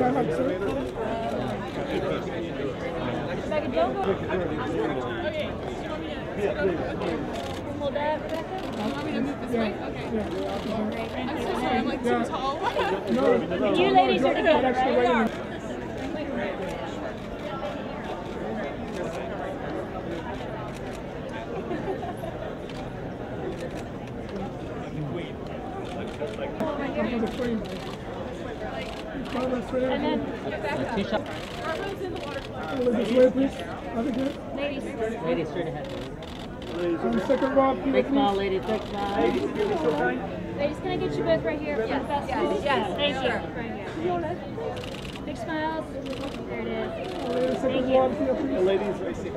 That, Rebecca. I'm so sorry, I'm like oh, You ladies are together, right? The frame. Come on, straight And ahead. then, Two shots. This way, please. Other good. ladies. Straight ahead. On the second row, up Big smile, please. lady, big smile. Ladies, can I get you both right here? Yes, yes, yes. Thank you. Right here. Big smiles. There it is. Second row, up here, please. Ladies, right here.